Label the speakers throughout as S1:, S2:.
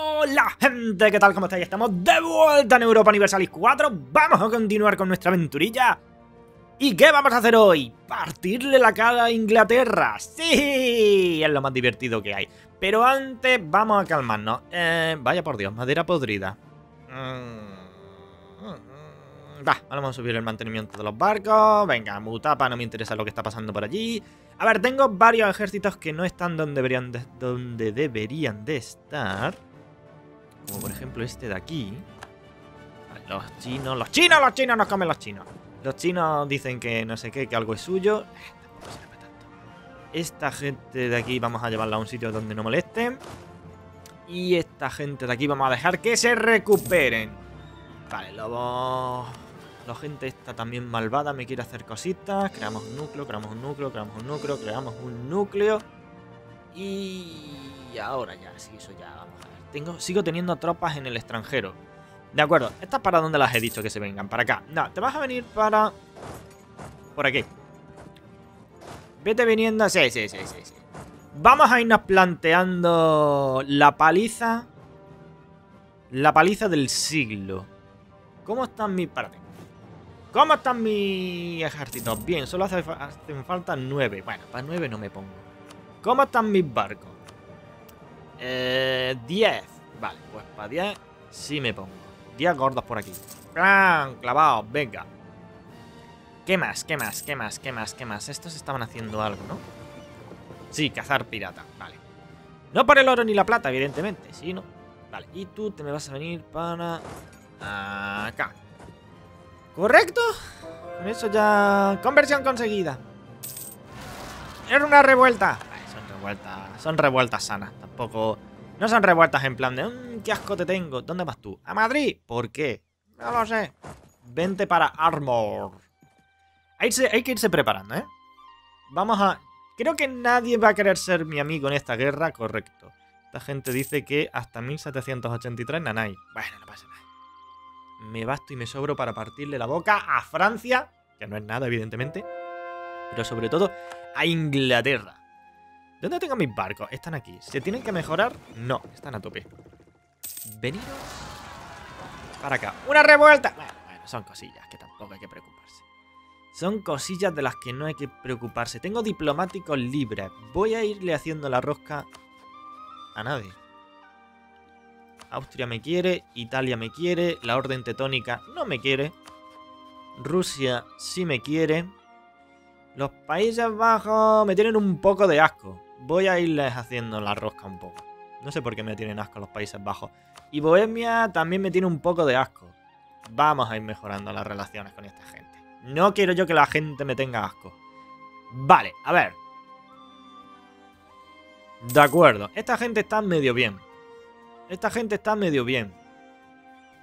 S1: Hola gente, ¿qué tal? ¿Cómo estáis? Estamos de vuelta en Europa Universalis 4 Vamos a continuar con nuestra aventurilla. ¿Y qué vamos a hacer hoy? Partirle la cara a Inglaterra. ¡Sí! Es lo más divertido que hay. Pero antes vamos a calmarnos. Eh, Vaya por Dios, madera podrida. Mm, Va, vamos a subir el mantenimiento de los barcos. Venga, mutapa, no me interesa lo que está pasando por allí. A ver, tengo varios ejércitos que no están donde deberían de, donde deberían de estar como por ejemplo este de aquí. Los chinos, los chinos, los chinos nos comen los chinos. Los chinos dicen que no sé qué, que algo es suyo. Esta gente de aquí vamos a llevarla a un sitio donde no molesten. Y esta gente de aquí vamos a dejar que se recuperen. Vale, lobo... La gente esta también malvada me quiere hacer cositas. Creamos un núcleo, creamos un núcleo, creamos un núcleo, creamos un núcleo. Y ahora ya, sí, eso ya tengo, sigo teniendo tropas en el extranjero. De acuerdo, ¿estas para dónde las he dicho que se vengan? Para acá. No, te vas a venir para... Por aquí. Vete viniendo... Sí, sí, sí, sí, sí. Vamos a irnos planteando la paliza... La paliza del siglo. ¿Cómo están mis... Párate. ¿Cómo están mis ejércitos? Bien, solo hace, hacen falta nueve. Bueno, para nueve no me pongo. ¿Cómo están mis barcos? Eh, 10. Vale, pues para 10 sí me pongo. 10 gordos por aquí. ¡Clan! Clavados, venga. ¿Qué más? ¿Qué más? ¿Qué más? ¿Qué más? ¿Qué más? Estos estaban haciendo algo, ¿no? Sí, cazar pirata. Vale. No por el oro ni la plata, evidentemente. Sí, ¿no? Vale, y tú te me vas a venir para... Acá. ¿Correcto? Con eso ya... Conversión conseguida. Era una revuelta son revueltas sanas. Tampoco... No son revueltas en plan de, mmm, qué asco te tengo. ¿Dónde vas tú? ¿A Madrid? ¿Por qué? No lo sé. Vente para Armor. Hay, hay que irse preparando, ¿eh? Vamos a... Creo que nadie va a querer ser mi amigo en esta guerra, correcto. Esta gente dice que hasta 1783 nanay. Bueno, no pasa nada. Me basto y me sobro para partirle la boca a Francia, que no es nada, evidentemente. Pero sobre todo a Inglaterra. ¿Dónde tengo mis barcos? Están aquí. ¿Se tienen que mejorar? No, están a tope. Veniros para acá. ¡Una revuelta! Bueno, son cosillas que tampoco hay que preocuparse. Son cosillas de las que no hay que preocuparse. Tengo diplomáticos libres. Voy a irle haciendo la rosca a nadie. Austria me quiere, Italia me quiere, la Orden Tetónica no me quiere, Rusia sí me quiere, los Países Bajos me tienen un poco de asco voy a irles haciendo la rosca un poco. No sé por qué me tienen asco los Países Bajos. Y Bohemia también me tiene un poco de asco. Vamos a ir mejorando las relaciones con esta gente. No quiero yo que la gente me tenga asco. Vale, a ver. De acuerdo. Esta gente está medio bien. Esta gente está medio bien.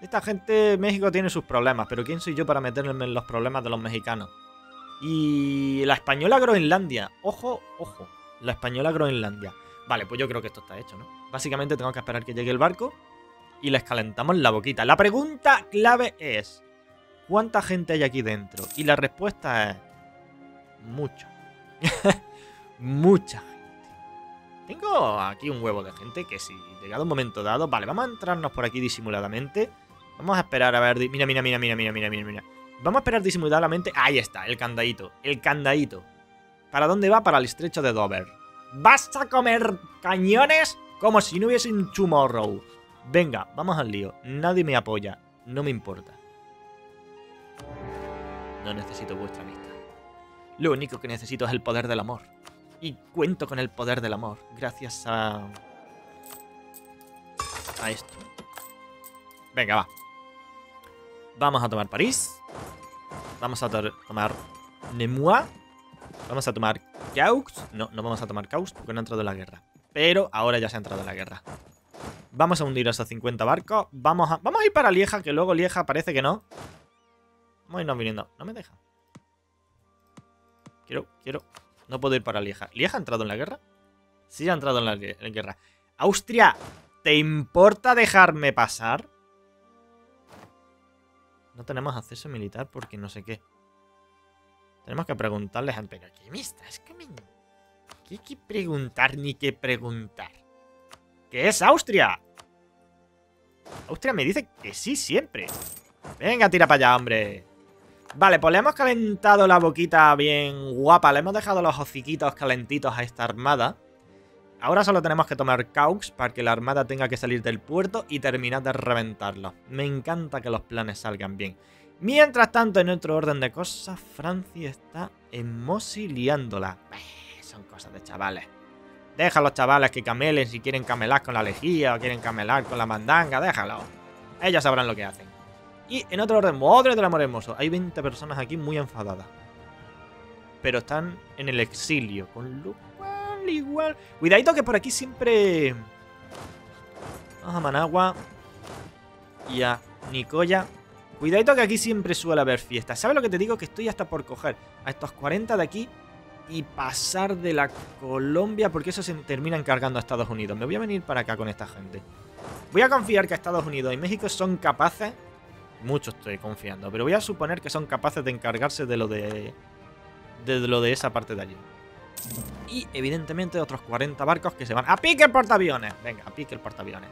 S1: Esta gente, México tiene sus problemas, pero ¿quién soy yo para meterme en los problemas de los mexicanos? Y la española Groenlandia. Ojo, ojo la española Groenlandia. Vale, pues yo creo que esto está hecho, ¿no? Básicamente tengo que esperar que llegue el barco y les calentamos la boquita. La pregunta clave es, ¿cuánta gente hay aquí dentro? Y la respuesta es, mucha. mucha gente. Tengo aquí un huevo de gente que si llegado un momento dado... Vale, vamos a entrarnos por aquí disimuladamente. Vamos a esperar a ver... Mira, mira, mira, mira, mira, mira, mira, mira. Vamos a esperar disimuladamente... Ahí está, el candadito. El candadito. ¿Para dónde va? Para el estrecho de Dover. ¿Vas a comer cañones? Como si no hubiese un tomorrow. Venga, vamos al lío. Nadie me apoya. No me importa. No necesito vuestra amistad. Lo único que necesito es el poder del amor. Y cuento con el poder del amor. Gracias a... A esto. Venga, va. Vamos a tomar París. Vamos a tomar Nemois. Vamos a tomar Caux. No, no vamos a tomar Caux porque no ha entrado en la guerra. Pero ahora ya se ha entrado en la guerra. Vamos a hundir esos 50 barcos. Vamos a, vamos a ir para Lieja, que luego Lieja parece que no. Vamos a irnos viniendo. No me deja. Quiero, quiero. No puedo ir para Lieja. ¿Lieja ha entrado en la guerra? Sí ha entrado en la guerra. Austria, ¿te importa dejarme pasar? No tenemos acceso militar porque no sé qué. Tenemos que preguntarles al... Pero ¿qué me estás comiendo? ¿Qué hay que preguntar ni qué preguntar? ¿Qué es Austria? Austria me dice que sí siempre. Venga, tira para allá, hombre. Vale, pues le hemos calentado la boquita bien guapa. Le hemos dejado los hociquitos calentitos a esta armada. Ahora solo tenemos que tomar Caux para que la armada tenga que salir del puerto y terminar de reventarlo. Me encanta que los planes salgan bien. Mientras tanto, en otro orden de cosas, Francia está emosiliándola. Eh, son cosas de chavales. Deja a los chavales que camelen si quieren camelar con la lejía o quieren camelar con la mandanga, déjalo. Ellos sabrán lo que hacen. Y en otro orden, madre del amor hermoso, hay 20 personas aquí muy enfadadas. Pero están en el exilio, con lo cual igual... Cuidadito que por aquí siempre... Vamos a Managua y a Nicoya. Cuidadito que aquí siempre suele haber fiestas. ¿Sabes lo que te digo? Que estoy hasta por coger a estos 40 de aquí y pasar de la Colombia porque eso se termina encargando a Estados Unidos. Me voy a venir para acá con esta gente. Voy a confiar que Estados Unidos y México son capaces mucho estoy confiando. Pero voy a suponer que son capaces de encargarse de lo de... De lo de esa parte de allí. Y evidentemente otros 40 barcos que se van... ¡A pique el portaaviones! Venga, a pique el portaaviones.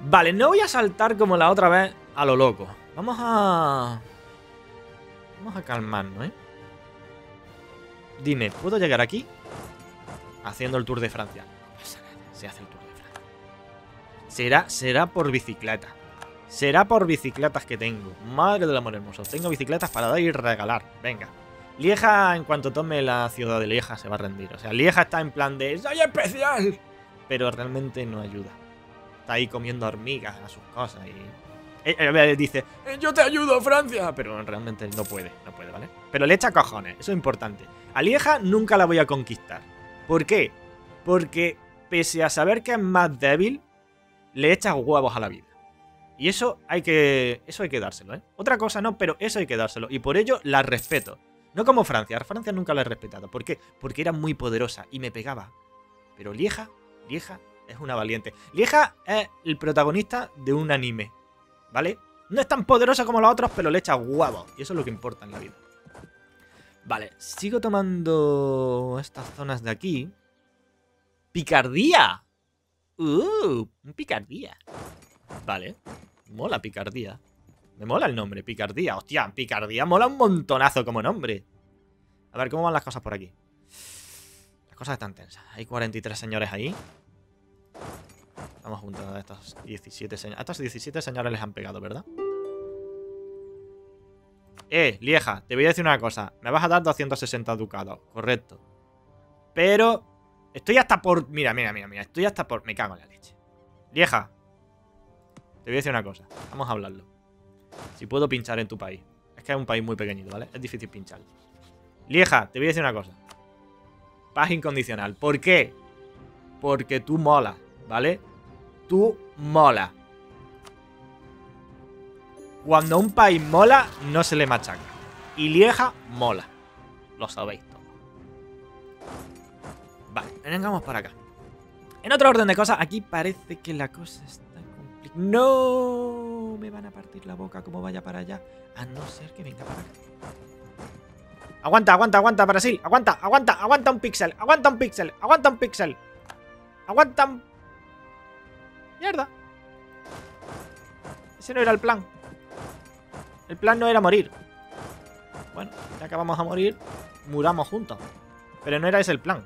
S1: Vale, no voy a saltar como la otra vez a lo loco. Vamos a... Vamos a calmarnos, ¿eh? Dime, ¿puedo llegar aquí? Haciendo el Tour de Francia. No pasa nada, se hace el Tour de Francia. Será, será por bicicleta. Será por bicicletas que tengo. Madre del amor hermoso. Tengo bicicletas para dar y regalar. Venga. Lieja, en cuanto tome la ciudad de Lieja, se va a rendir. O sea, Lieja está en plan de ¡Soy especial! Pero realmente no ayuda. Está ahí comiendo hormigas a sus cosas y... Él eh, eh, dice, eh, yo te ayudo, Francia. Pero realmente no puede, no puede, ¿vale? Pero le echa cojones, eso es importante. A Lieja nunca la voy a conquistar. ¿Por qué? Porque pese a saber que es más débil, le echa huevos a la vida. Y eso hay que. Eso hay que dárselo, ¿eh? Otra cosa no, pero eso hay que dárselo. Y por ello la respeto. No como Francia. Francia nunca la he respetado. ¿Por qué? Porque era muy poderosa y me pegaba. Pero Lieja, Lieja es una valiente. Lieja es el protagonista de un anime. ¿Vale? No es tan poderosa como los otros, pero le echa huevos. Y eso es lo que importa en la vida. Vale, sigo tomando estas zonas de aquí. ¡Picardía! ¡Uh! Picardía. Vale. Mola picardía. Me mola el nombre, picardía. Hostia, picardía mola un montonazo como nombre. A ver, ¿cómo van las cosas por aquí? Las cosas están tensas. Hay 43 señores ahí. Vamos juntos a estos 17 señores. A estos 17 señores les han pegado, ¿verdad? Eh, Lieja, te voy a decir una cosa. Me vas a dar 260 ducados, correcto. Pero estoy hasta por... Mira, mira, mira, mira. Estoy hasta por... Me cago en la leche. Lieja, te voy a decir una cosa. Vamos a hablarlo. Si puedo pinchar en tu país. Es que es un país muy pequeñito, ¿vale? Es difícil pinchar. Lieja, te voy a decir una cosa. Paz incondicional. ¿Por qué? Porque tú molas, ¿vale? Tú mola. Cuando un país mola, no se le machaca. Y Lieja mola. Lo sabéis todo. Vale, vengamos para acá. En otro orden de cosas, aquí parece que la cosa está no me van a partir la boca como vaya para allá. A no ser que venga para acá. Aguanta, aguanta, aguanta, Brasil. Aguanta, aguanta, aguanta un píxel. Aguanta un píxel. Aguanta un píxel. Aguanta un... Mierda. Ese no era el plan. El plan no era morir. Bueno, ya que vamos a morir, muramos juntos. Pero no era ese el plan.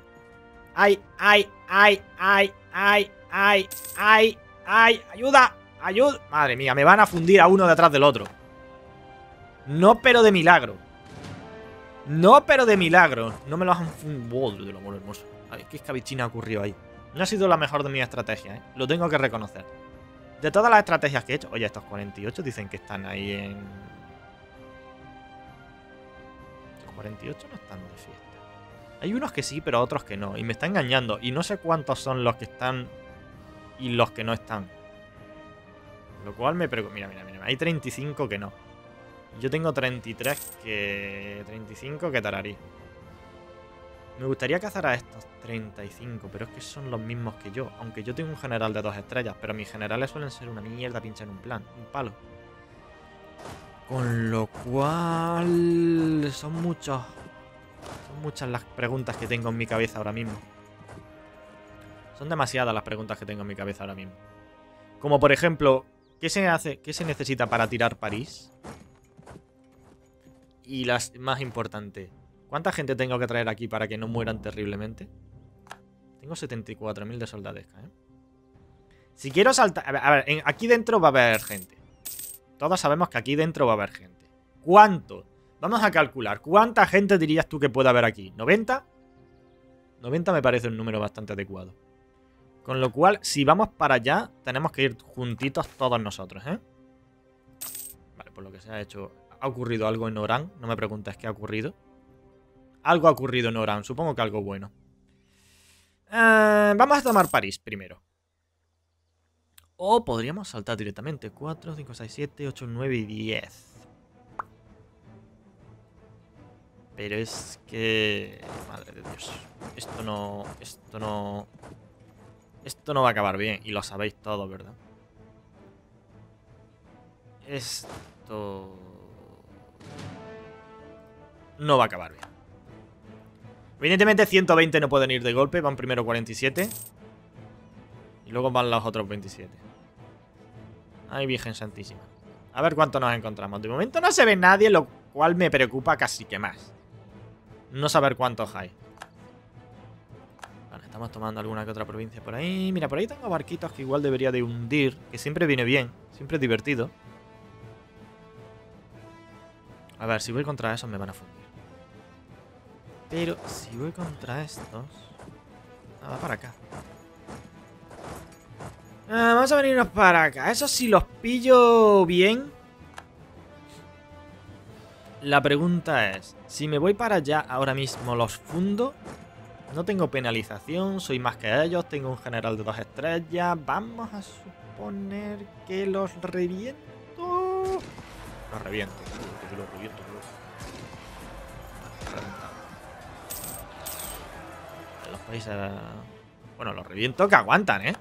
S1: ¡Ay, ay, ay, ay, ay, ay, ay! ¡Ay! ¡Ayuda! ¡Ayuda! Madre mía, me van a fundir a uno detrás del otro. No, pero de milagro. No, pero de milagro. No me lo han fundido. del amor hermoso. Ay, qué escabichina ocurrió ahí. No ha sido la mejor de mis estrategias, ¿eh? Lo tengo que reconocer. De todas las estrategias que he hecho... Oye, estos 48 dicen que están ahí en... Estos 48 no están de fiesta. Hay unos que sí, pero otros que no. Y me está engañando. Y no sé cuántos son los que están y los que no están. Lo cual me preocupa. Mira, mira, mira. Hay 35 que no. Yo tengo 33 que... 35 que tararí. Me gustaría cazar a estos 35, pero es que son los mismos que yo. Aunque yo tengo un general de dos estrellas, pero mis generales suelen ser una mierda pincha en un plan, un palo. Con lo cual... Son muchos... Son muchas las preguntas que tengo en mi cabeza ahora mismo. Son demasiadas las preguntas que tengo en mi cabeza ahora mismo. Como por ejemplo, ¿qué se hace? ¿Qué se necesita para tirar París? Y las más importante, ¿cuánta gente tengo que traer aquí para que no mueran terriblemente? Tengo 74.000 de soldadesca, ¿eh? Si quiero saltar... A ver, aquí dentro va a haber gente. Todos sabemos que aquí dentro va a haber gente. ¿Cuánto? Vamos a calcular. ¿Cuánta gente dirías tú que puede haber aquí? ¿90? 90 me parece un número bastante adecuado. Con lo cual, si vamos para allá, tenemos que ir juntitos todos nosotros, ¿eh? Vale, por lo que se ha hecho... Ha ocurrido algo en Oran. No me preguntes qué ha ocurrido. Algo ha ocurrido en Oran. Supongo que algo bueno. Eh, vamos a tomar París primero. O podríamos saltar directamente. 4, 5, 6, 7, 8, 9 y 10. Pero es que... Madre de Dios. Esto no... Esto no... Esto no va a acabar bien. Y lo sabéis todos, ¿verdad? Esto... No va a acabar bien. Evidentemente 120 no pueden ir de golpe. Van primero 47. Y luego van los otros 27. Ay, Virgen Santísima. A ver cuánto nos encontramos. De momento no se ve nadie, lo cual me preocupa casi que más. No saber cuántos hay. Vale, estamos tomando alguna que otra provincia por ahí. Mira, por ahí tengo barquitos que igual debería de hundir. Que siempre viene bien. Siempre es divertido. A ver, si voy contra esos me van a fundir. Pero si voy contra estos... Ah, va para acá. Ah, vamos a venirnos para acá. Eso si los pillo bien. La pregunta es, si me voy para allá ahora mismo, ¿los fundo? No tengo penalización, soy más que ellos, tengo un general de dos estrellas. Vamos a suponer que los reviento. Los reviento, los reviento. Los países... Bueno, los reviento que aguantan, ¿eh?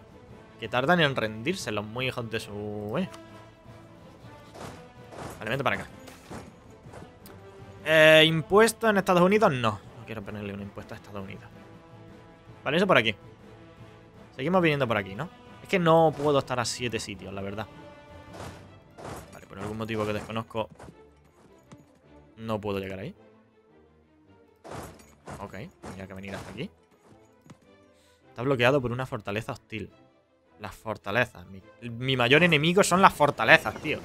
S1: Que tardan en rendirse los muy hijos de su... ¿eh? Vale, vente para acá. Eh, ¿Impuesto en Estados Unidos? No. No quiero ponerle un impuesto a Estados Unidos. Vale, eso por aquí. Seguimos viniendo por aquí, ¿no? Es que no puedo estar a siete sitios, la verdad. Vale, por algún motivo que desconozco no puedo llegar ahí. Ok, tendría que venir hasta aquí. Está bloqueado por una fortaleza hostil. Las fortalezas. mi mayor enemigo son las fortalezas, tío.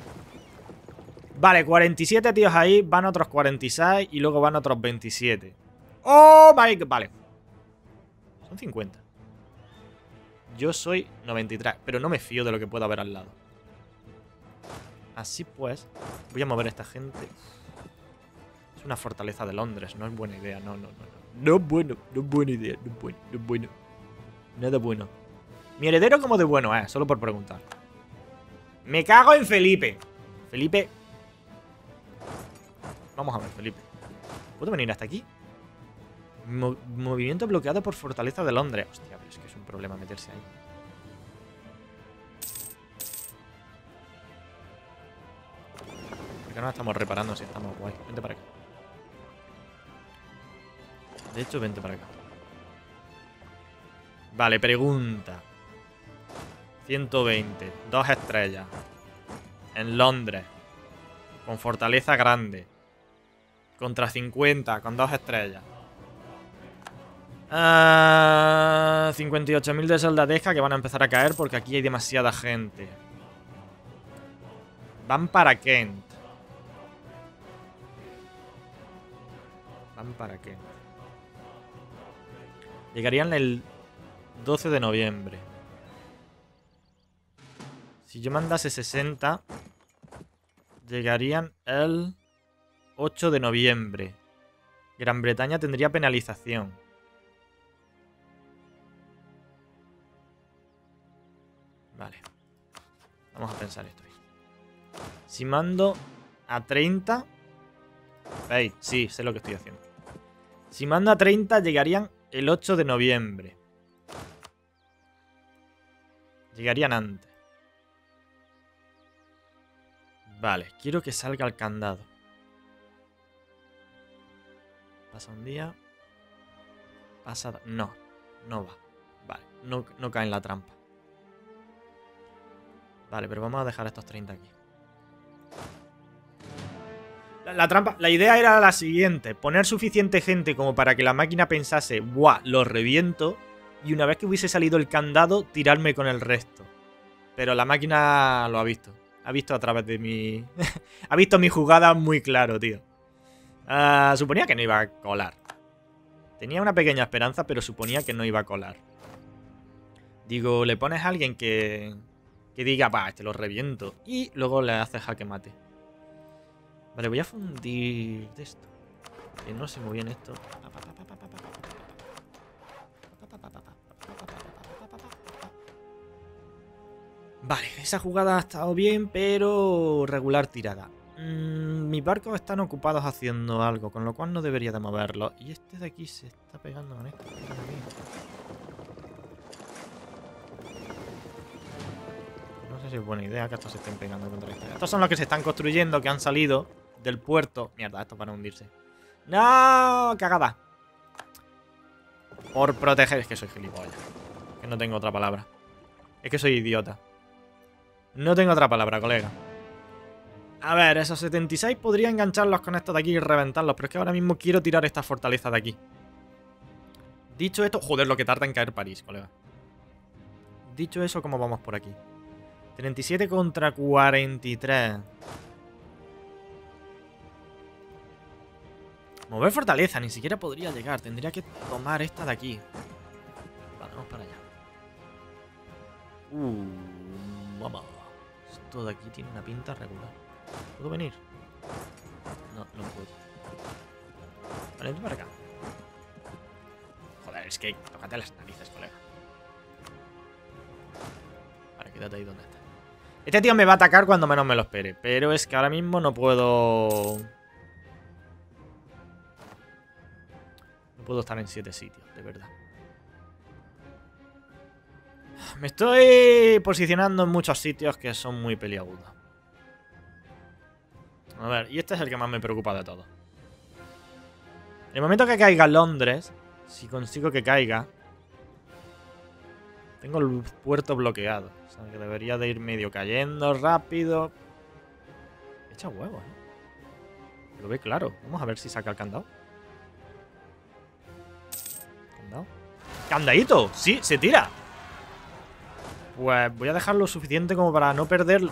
S1: Vale, 47 tíos ahí, van otros 46 y luego van otros 27. ¡Oh, my God! Vale. Son 50. Yo soy 93, pero no me fío de lo que pueda haber al lado. Así pues, voy a mover a esta gente. Es una fortaleza de Londres, no es buena idea, no, no, no. No es bueno, no es buena idea, no es bueno, no es bueno. Nada bueno. Mi heredero como de bueno, eh, solo por preguntar. Me cago en Felipe. Felipe Vamos a ver, Felipe. ¿Puedo venir hasta aquí? movimiento bloqueado por Fortaleza de Londres. Hostia, pero es que es un problema meterse ahí. ¿Por qué no estamos reparando si estamos guay? Vente para acá. De hecho, vente para acá. Vale, pregunta. 120. Dos estrellas. En Londres. Con fortaleza grande. Contra 50, con dos estrellas. 58.000 ah, de soldadesca que van a empezar a caer porque aquí hay demasiada gente. Van para Kent. Van para Kent. Llegarían el 12 de noviembre. Si yo mandase 60, llegarían el 8 de noviembre. Gran Bretaña tendría penalización. Vale. Vamos a pensar esto. Si mando a 30... ¿Veis? Sí, sé lo que estoy haciendo. Si mando a 30 llegarían el 8 de noviembre. Llegarían antes. Vale, quiero que salga el candado. Pasa un día. Pasa... No, no va. Vale, no, no cae en la trampa. Vale, pero vamos a dejar estos 30 aquí. La, la trampa, la idea era la siguiente: poner suficiente gente como para que la máquina pensase, ¡buah! Lo reviento. Y una vez que hubiese salido el candado, tirarme con el resto. Pero la máquina lo ha visto. Ha visto a través de mi. ha visto mi jugada muy claro, tío. Ah, suponía que no iba a colar. Tenía una pequeña esperanza, pero suponía que no iba a colar. Digo, le pones a alguien que, que diga, va, este lo reviento. Y luego le haces jaque mate. Vale, voy a fundir de esto. Que no sé muy bien esto. Vale, esa jugada ha estado bien, pero regular tirada. Mm, mis barcos están ocupados haciendo algo, con lo cual no debería de moverlo. Y este de aquí se está pegando con esto. No sé si es buena idea que estos se estén pegando contra esta. Estos son los que se están construyendo, que han salido del puerto. Mierda, esto para hundirse. ¡No! ¡Cagada! Por proteger... Es que soy gilipollas. Que no tengo otra palabra. Es que soy idiota. No tengo otra palabra, colega. A ver, esos 76 podría engancharlos con estos de aquí y reventarlos, pero es que ahora mismo quiero tirar esta fortaleza de aquí. Dicho esto... Joder, lo que tarda en caer París, colega. Dicho eso, ¿cómo vamos por aquí? 37 contra 43. Mover fortaleza, ni siquiera podría llegar. Tendría que tomar esta de aquí. Vale, vamos para allá. Uh, vamos. Esto de aquí tiene una pinta regular. ¿Puedo venir? No, no puedo. Vale, ven para acá. Joder, es que tócate las narices, colega. Vale, quédate ahí donde está. Este tío me va a atacar cuando menos me lo espere. Pero es que ahora mismo no puedo... No puedo estar en siete sitios, de verdad. Me estoy posicionando en muchos sitios que son muy peliagudos. A ver, y este es el que más me preocupa de todo. En el momento que caiga Londres, si consigo que caiga, tengo el puerto bloqueado. O sea, que debería de ir medio cayendo rápido. Echa huevo, ¿eh? Lo ve claro. Vamos a ver si saca el candado. ¿Candado? ¡Candadito! ¡Sí! ¡Se tira! Pues voy a dejar lo suficiente como para no perderlo.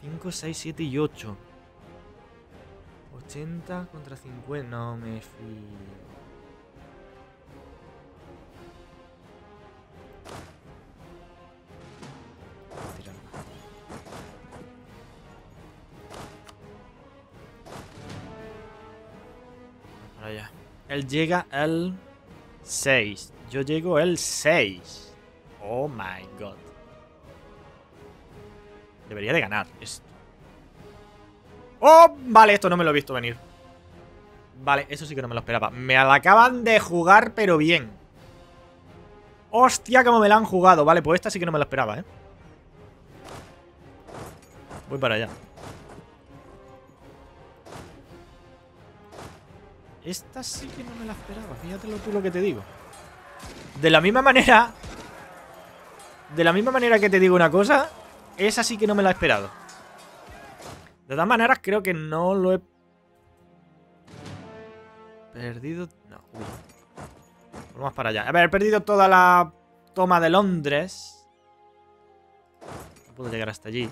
S1: 5, 6, 7 y 8. 80 contra 50. No me. Allá. Él llega el 6. Yo llego el 6. Oh my god. Debería de ganar esto. ¡Oh! Vale, esto no me lo he visto venir. Vale, eso sí que no me lo esperaba. Me la acaban de jugar, pero bien. ¡Hostia, cómo me la han jugado! Vale, pues esta sí que no me la esperaba, ¿eh? Voy para allá. Esta sí que no me la esperaba. Fíjate tú lo que te digo. De la misma manera... De la misma manera que te digo una cosa, esa sí que no me la he esperado. De todas maneras, creo que no lo he... Perdido... No. Vamos para allá. A ver, he perdido toda la toma de Londres. No puedo llegar hasta allí.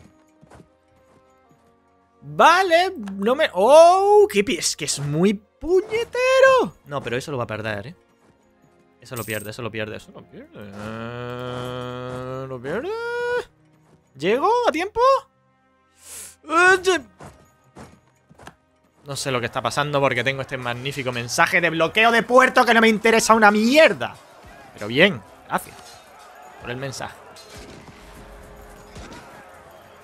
S1: Vale, no me... ¡Oh! ¡Qué Es que es muy puñetero! No, pero eso lo va a perder, ¿eh? Eso lo pierde, eso lo pierde, eso lo pierde. Eh, ¿Lo pierde? ¿Llego a tiempo? No sé lo que está pasando porque tengo este magnífico mensaje de bloqueo de puerto que no me interesa una mierda. Pero bien, gracias por el mensaje.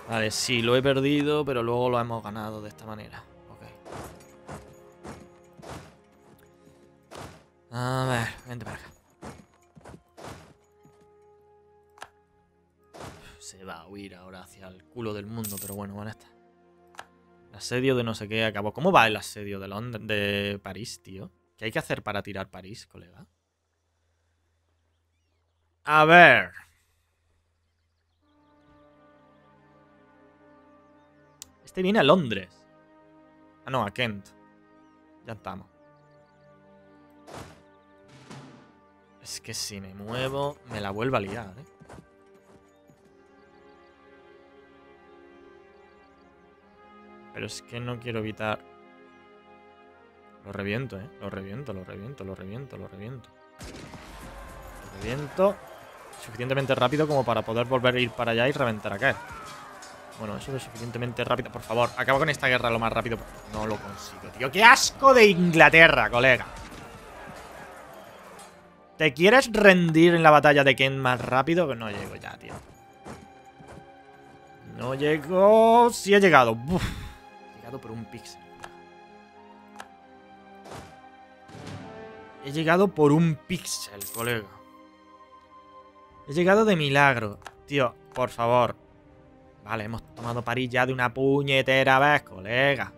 S1: Vale, sí, lo he perdido, pero luego lo hemos ganado de esta manera. A ver, vente para acá. Se va a huir ahora hacia el culo del mundo, pero bueno, bueno está. El asedio de no sé qué acabó. ¿Cómo va el asedio de Londres, de París, tío? ¿Qué hay que hacer para tirar París, colega? A ver. Este viene a Londres. Ah, no, a Kent. Ya estamos. Es que si me muevo, me la vuelvo a liar, ¿eh? Pero es que no quiero evitar... Lo reviento, ¿eh? Lo reviento, lo reviento, lo reviento, lo reviento. Lo reviento suficientemente rápido como para poder volver a ir para allá y reventar acá. Bueno, eso es suficientemente rápido. Por favor, acaba con esta guerra lo más rápido. No lo consigo, tío. ¡Qué asco de Inglaterra, colega! ¿Te quieres rendir en la batalla de Kent más rápido? Que no llego ya, tío. No llego... Sí he llegado. He llegado por un píxel. He llegado por un píxel, colega. He llegado de milagro. Tío, por favor. Vale, hemos tomado París ya de una puñetera vez, colega.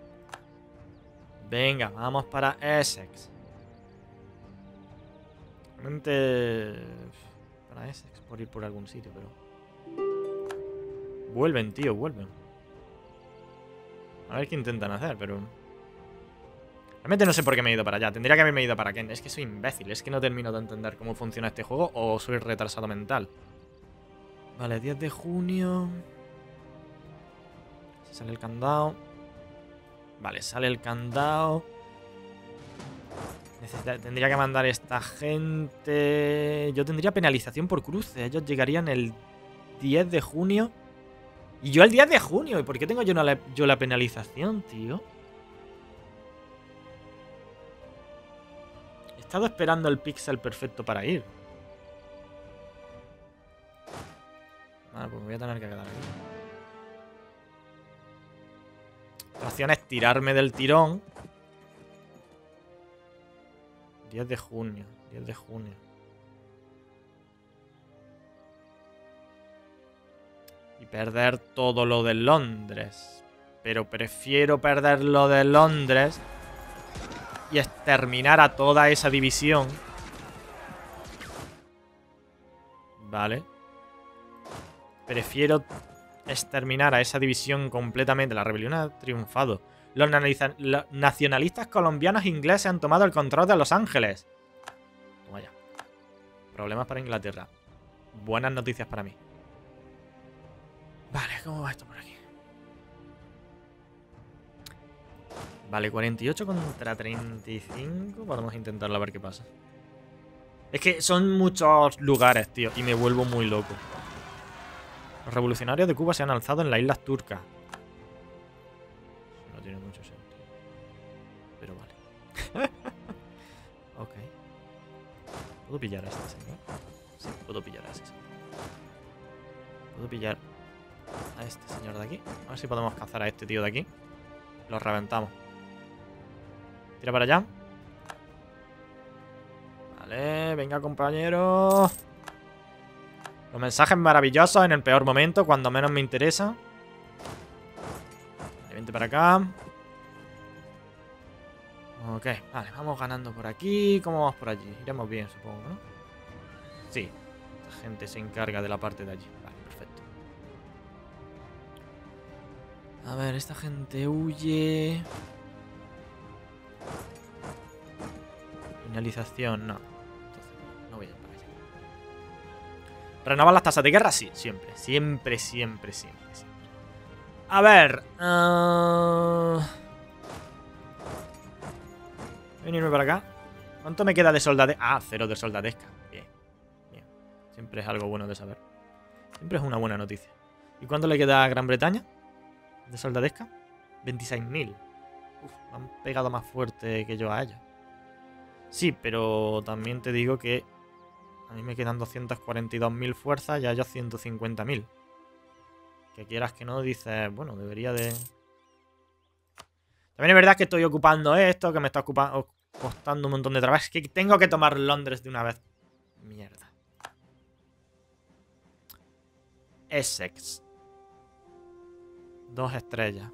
S1: Venga, vamos para Essex. Realmente... Para Essex, por ir por algún sitio, pero... Vuelven, tío, vuelven. A ver qué intentan hacer, pero... Realmente no sé por qué me he ido para allá. Tendría que haberme ido para Kent. Es que soy imbécil. Es que no termino de entender cómo funciona este juego o soy retrasado mental. Vale, 10 de junio. Sale el candado. Vale, sale el candado. Tendría que mandar esta gente. Yo tendría penalización por cruce. Ellos llegarían el 10 de junio. Y yo el 10 de junio. ¿Y por qué tengo yo, yo la penalización, tío? He estado esperando el pixel perfecto para ir. Vale, pues me voy a tener que quedar aquí. La opción es tirarme del tirón. 10 de junio. 10 de junio. Y perder todo lo de Londres. Pero prefiero perder lo de Londres y exterminar a toda esa división. Vale. Prefiero exterminar a esa división completamente. La rebelión ha triunfado. Los, nacionalistas colombianos e ingleses han tomado el control de Los Ángeles. Toma ya. Problemas para Inglaterra. Buenas noticias para mí. Vale, ¿cómo va esto por aquí? Vale, 48 contra 35. Podemos intentarlo a ver qué pasa. Es que son muchos lugares, tío. Y me vuelvo muy loco. Los revolucionarios de Cuba se han alzado en las islas turcas. Tiene mucho sentido. Pero vale. ok. ¿Puedo pillar a este señor? Sí, puedo pillar a ese señor. Puedo pillar a este señor de aquí. A ver si podemos cazar a este tío de aquí. Lo reventamos. Tira para allá. Vale, venga compañero. Los mensajes maravillosos en el peor momento, cuando menos me interesa. Para acá. Ok, vale, vamos ganando por aquí. ¿Cómo vamos por allí? Iremos bien, supongo, ¿no? Sí, la gente se encarga de la parte de allí. Vale, perfecto. A ver, esta gente huye. Finalización, no. ¿Renovar las tasas de guerra? Sí. Siempre, siempre, siempre, siempre. A ver. Uh... Venirme para acá. ¿Cuánto me queda de soldadesca? Ah, cero de soldadesca. Bien. Bien. Siempre es algo bueno de saber. Siempre es una buena noticia. ¿Y cuánto le queda a Gran Bretaña? De soldadesca. 26.000. Uf, han pegado más fuerte que yo a ella. Sí, pero también te digo que a mí me quedan 242.000 fuerzas y a ellos 150.000. Que quieras que no, dices, bueno, debería de... También es verdad que estoy ocupando esto, que me está ocupando, costando un montón de trabajo. Es que tengo que tomar Londres de una vez. Mierda. Essex. Dos estrellas.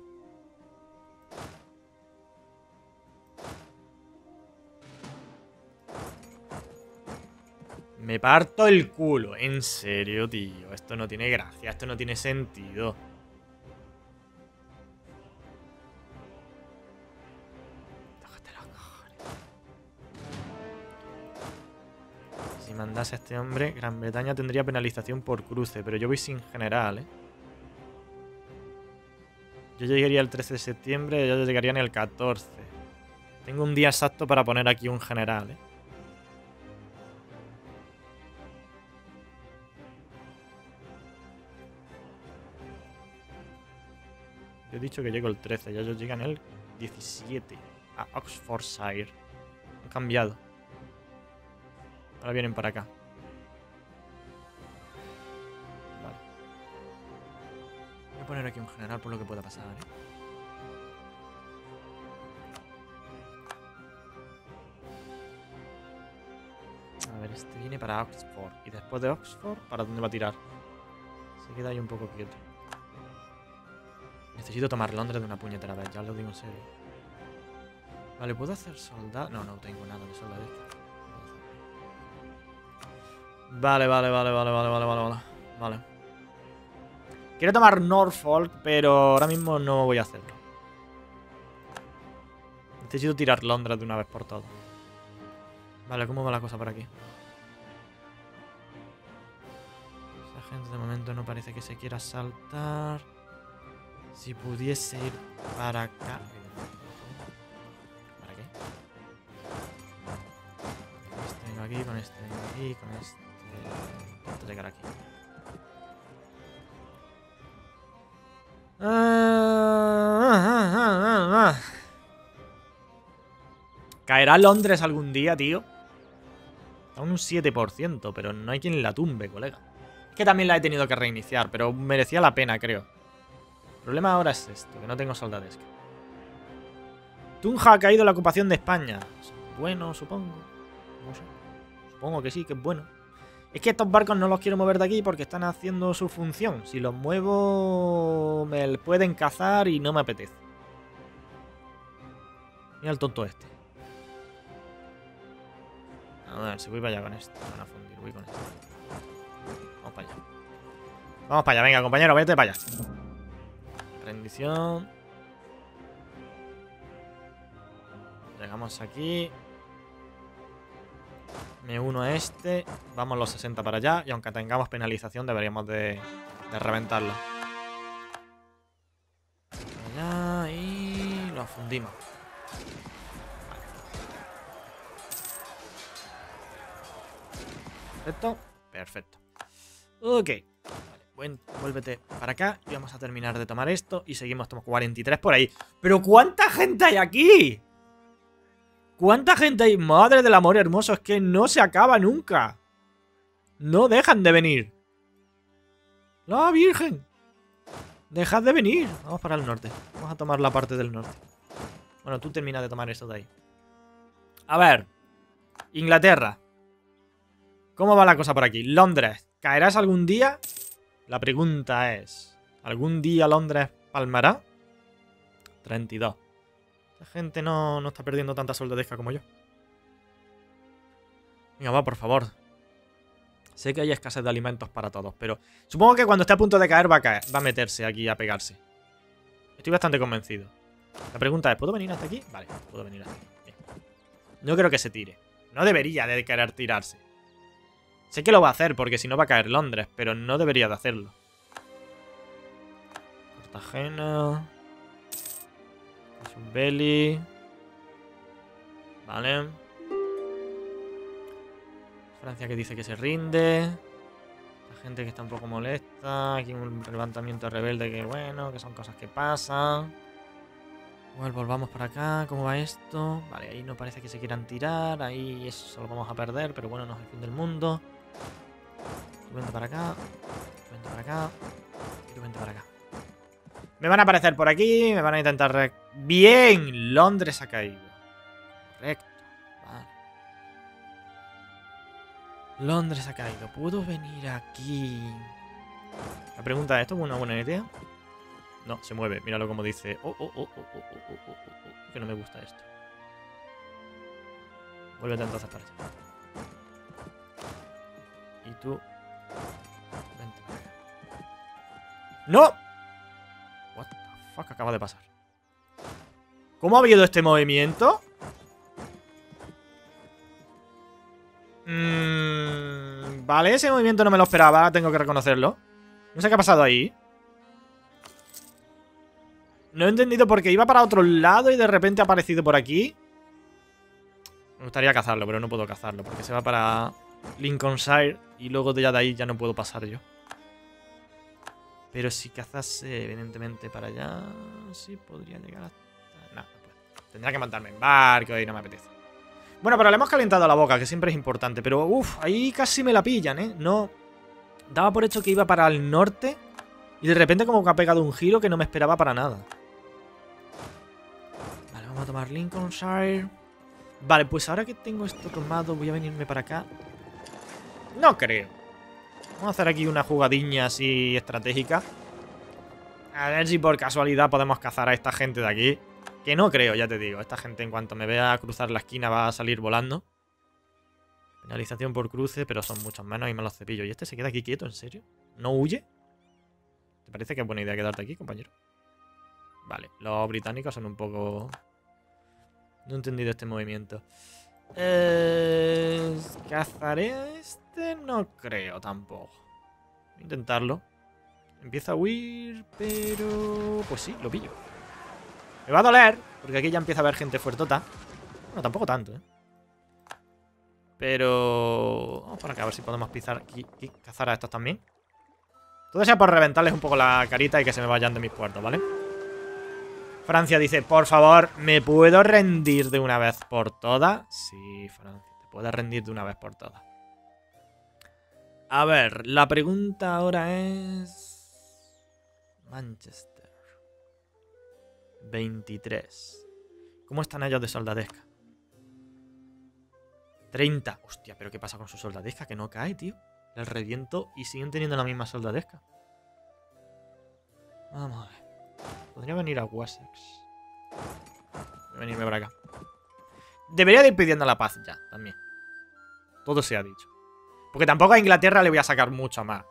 S1: Me parto el culo. En serio, tío. Esto no tiene gracia. Esto no tiene sentido. Si mandase a este hombre, Gran Bretaña tendría penalización por cruce, pero yo voy sin general, ¿eh? Yo llegaría el 13 de septiembre, ellos llegarían el 14. Tengo un día exacto para poner aquí un general, ¿eh? Yo he dicho que llego el 13, ya ellos llegan el 17 a Oxfordshire. Han cambiado. Ahora vienen para acá. Vale. Voy a poner aquí un general por lo que pueda pasar, ¿eh? A ver, este viene para Oxford. Y después de Oxford, ¿para dónde va a tirar? Se queda ahí un poco quieto. Necesito tomar Londres de una puñetera vez, ya lo digo en serio. Vale, ¿puedo hacer soldado? No, no tengo nada de soldado. Vale, vale, vale, vale, vale, vale, vale, vale. Vale. Quiero tomar Norfolk, pero ahora mismo no voy a hacerlo. Necesito tirar Londres de una vez por todo. Vale, ¿cómo va la cosa por aquí? Esa gente de momento no parece que se quiera saltar. Si pudiese ir para acá. ¿Para qué? Este vengo aquí, con este vengo aquí, con este. Intento llegar aquí. ¿Caerá Londres algún día, tío? Está un 7%, pero no hay quien la tumbe, colega. Es que también la he tenido que reiniciar, pero merecía la pena, creo. El problema ahora es esto, que no tengo soldadesca. Tunja ha caído la ocupación de España. Bueno, supongo. Supongo que sí, que es bueno. Es que estos barcos no los quiero mover de aquí porque están haciendo su función. Si los muevo, me pueden cazar y no me apetece. Mira el tonto este. A ver, si voy para allá con esto. Van a fundir, voy con esto. Vamos para allá. Vamos para allá, venga, compañero, vete para allá. Rendición. Llegamos aquí. Me uno a este. Vamos los 60 para allá. Y aunque tengamos penalización, deberíamos de, de reventarlo. Allá y lo fundimos. Perfecto. Perfecto. Ok. Vuélvete para acá y vamos a terminar de tomar esto y seguimos, tomando 43 por ahí. ¡Pero cuánta gente hay aquí! ¿Cuánta gente hay? Madre del amor hermoso, es que no se acaba nunca. No dejan de venir. ¡La Virgen! Dejad de venir. Vamos para el norte. Vamos a tomar la parte del norte. Bueno, tú termina de tomar esto de ahí. A ver. Inglaterra. ¿Cómo va la cosa por aquí? Londres. ¿Caerás algún día? La pregunta es... ¿Algún día Londres palmará? 32. La gente no, no está perdiendo tanta soldadesca como yo. Venga, va, por favor. Sé que hay escasez de alimentos para todos, pero supongo que cuando esté a punto de caer va a caer. Va a meterse aquí a pegarse. Estoy bastante convencido. La pregunta es, ¿puedo venir hasta aquí? Vale, puedo venir hasta aquí. No creo que se tire. No debería de querer tirarse. Sé que lo va a hacer porque si no va a caer Londres, pero no debería de hacerlo. Cartagena. Belly. Vale. Francia que dice que se rinde. La gente que está un poco molesta. Aquí un levantamiento rebelde que bueno, que son cosas que pasan. Igual volvamos para acá. ¿Cómo va esto? Vale, ahí no parece que se quieran tirar. Ahí eso lo vamos a perder, pero bueno, no es el fin del mundo. Tú vente para acá. Tú vente para acá. Y tú vente para acá. Me van a aparecer por aquí. Me van a intentar... ¡Bien! Londres ha caído. Correcto. Vale. Londres ha caído. ¿Puedo venir aquí? La pregunta es, ¿esto es una buena idea? No, se mueve. Míralo como dice. Oh, oh, oh, oh, oh, oh, oh, oh, oh, Que no me gusta esto. Vuélvete entonces para allá. Y tú. Vente. ¡No! What the fuck acaba de pasar. ¿Cómo ha habido este movimiento? Mm, vale, ese movimiento no me lo esperaba, tengo que reconocerlo. No sé qué ha pasado ahí. No he entendido por qué iba para otro lado y de repente ha aparecido por aquí. Me gustaría cazarlo, pero no puedo cazarlo porque se va para Lincolnshire y luego ya de ahí ya no puedo pasar yo. Pero si cazase, evidentemente, para allá, sí podría llegar hasta... No puedo. Tendrá que mandarme en barco y no me apetece. Bueno, pero le hemos calentado la boca, que siempre es importante. Pero, uff, ahí casi me la pillan, ¿eh? No... Daba por hecho que iba para el norte y de repente como que ha pegado un giro que no me esperaba para nada. Vale, vamos a tomar Lincolnshire. Vale, pues ahora que tengo esto tomado voy a venirme para acá. No creo. Vamos a hacer aquí una jugadilla así estratégica. A ver si por casualidad podemos cazar a esta gente de aquí. Que no creo, ya te digo. Esta gente en cuanto me vea cruzar la esquina va a salir volando. Penalización por cruce, pero son muchos menos y me los cepillo. ¿Y este se queda aquí quieto, en serio? ¿No huye? ¿Te parece que es buena idea quedarte aquí, compañero? Vale, los británicos son un poco... No he entendido este movimiento. Eh... ¿Cazaré este? No creo tampoco. Voy a intentarlo. Empieza a huir, pero... Pues sí, lo pillo. Me va a doler, porque aquí ya empieza a haber gente fuertota. Bueno, tampoco tanto, ¿eh? Pero... Vamos por acá, a ver si podemos pisar y, cazar a estos también. Todo sea por reventarles un poco la carita y que se me vayan de mis puertos, ¿vale? Francia dice, por favor, ¿me puedo rendir de una vez por todas? Sí, Francia, te puedes rendir de una vez por todas. A ver, la pregunta ahora es... Manchester. 23. ¿Cómo están ellos de soldadesca? 30. Hostia, pero ¿qué pasa con su soldadesca? Que no cae, tío. El reviento y siguen teniendo la misma soldadesca. Vamos a ver. Podría venir a Wessex. Voy a venirme para acá. Debería de ir pidiendo la paz ya, también. Todo se ha dicho. Porque tampoco a Inglaterra le voy a sacar mucho más.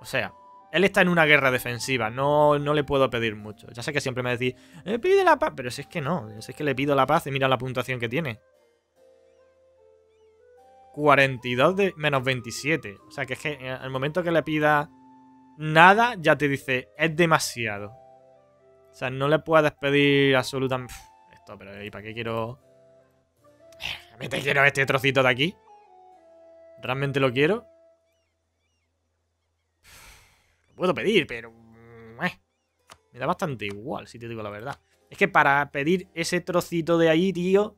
S1: O sea, él está en una guerra defensiva. No, no le puedo pedir mucho. Ya sé que siempre me decís, eh, pide la paz. Pero si es que no. Si es que le pido la paz y mira la puntuación que tiene. 42 de menos 27. O sea, que es que al momento que le pida nada, ya te dice, es demasiado. O sea, no le puedes pedir absolutamente... Esto, pero ¿y para qué quiero...? ¿Realmente quiero este trocito de aquí? ¿Realmente lo quiero? Lo puedo pedir, pero... Eh, me da bastante igual, si te digo la verdad. Es que para pedir ese trocito de ahí, tío...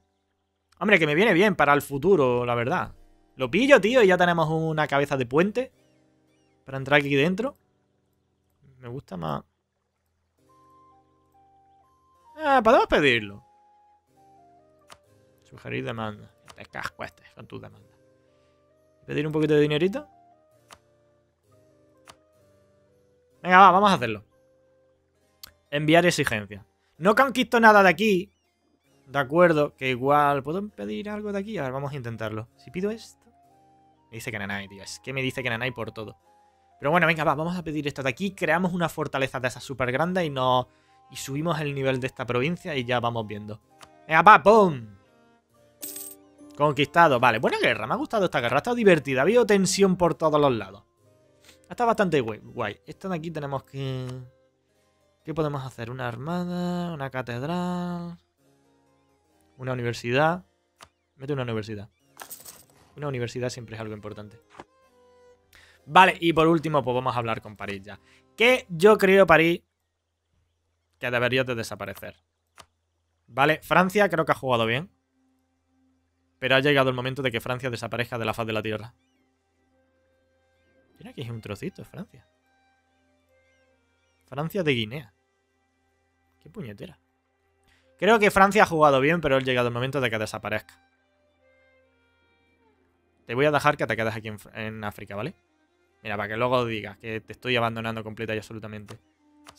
S1: Hombre, que me viene bien para el futuro, la verdad. Lo pillo, tío, y ya tenemos una cabeza de puente para entrar aquí dentro. Me gusta más... Ah, podemos pedirlo. Sugerir demanda. Te casco este con tu demanda. ¿Pedir un poquito de dinerito? Venga, va, vamos a hacerlo. Enviar exigencia. No conquisto nada de aquí. De acuerdo, que igual... ¿Puedo pedir algo de aquí? A ver, vamos a intentarlo. Si pido esto... Me dice que Nanai, tío. Es que me dice que Nanai por todo. Pero bueno, venga, va, vamos a pedir esto de aquí. Creamos una fortaleza de esas súper grande y no Y subimos el nivel de esta provincia y ya vamos viendo. Venga, va, ¡pum! Conquistado. Vale, buena guerra. Me ha gustado esta guerra. Ha estado divertida. Ha habido tensión por todos los lados. Ha estado bastante guay. Esto de aquí tenemos que... ¿Qué podemos hacer? Una armada, una catedral... Una universidad. Mete una universidad. Una universidad siempre es algo importante. Vale, y por último, pues vamos a hablar con París ya. Que yo creo, París, que debería de desaparecer. Vale, Francia creo que ha jugado bien. Pero ha llegado el momento de que Francia desaparezca de la faz de la Tierra. Mira que es un trocito, Francia. Francia de Guinea. Qué puñetera. Creo que Francia ha jugado bien, pero ha llegado el momento de que desaparezca. Te voy a dejar que te quedes aquí en, África, ¿vale? Mira, para que luego digas que te estoy abandonando completa y absolutamente.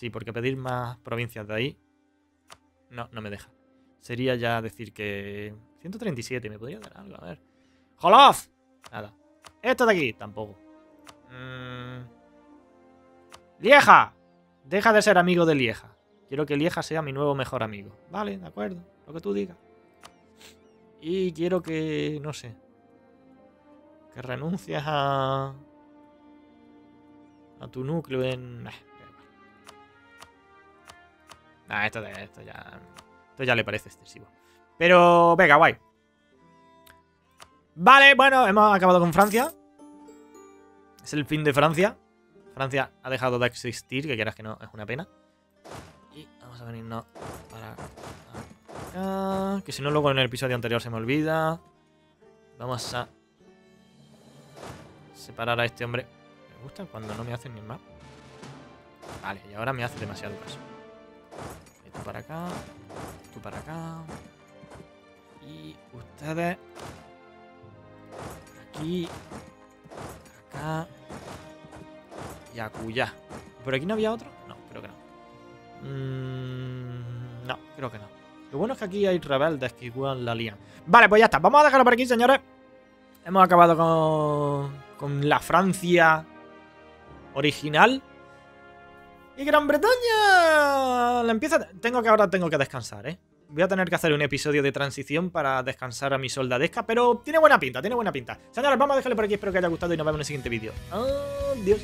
S1: Sí, porque pedir más provincias de ahí... No, no me deja. Sería ya decir que... 137, me podría dar algo, a ver. ¡Jolof! Nada. Esto de aquí, tampoco. Mm. ¡Lieja! Deja de ser amigo de Lieja. Quiero que Lieja sea mi nuevo mejor amigo. Vale, de acuerdo. Lo que tú digas. Y quiero que... no sé. Que renuncies a... A tu núcleo en... Esto, esto ya... Esto ya le parece excesivo. Pero, venga, guay. Vale, bueno, hemos acabado con Francia. Es el fin de Francia. Francia ha dejado de existir, que quieras que no, es una pena. Y vamos a venirnos para acá. Que si no, luego en el episodio anterior se me olvida. Vamos a separar a este hombre. Me gusta cuando no me hacen ni más. Vale, y ahora me hace demasiado caso. Para acá. Tú para acá. Y ustedes. Aquí. Acá. Y acuya. ¿Por aquí no había otro? No, creo que no. Mm, no, creo que no. Lo bueno es que aquí hay rebeldes que igual la lían. Vale, pues ya está. Vamos a dejarlo por aquí, señores. Hemos acabado con, con la Francia original. Y Gran Bretaña la empieza... Tengo que ahora tengo que descansar, ¿eh? Voy a tener que hacer un episodio de transición para descansar a mi soldadesca, pero tiene buena pinta, tiene buena pinta. Señores, vamos a dejarle por aquí, espero que haya gustado y nos vemos en el siguiente vídeo. Adiós.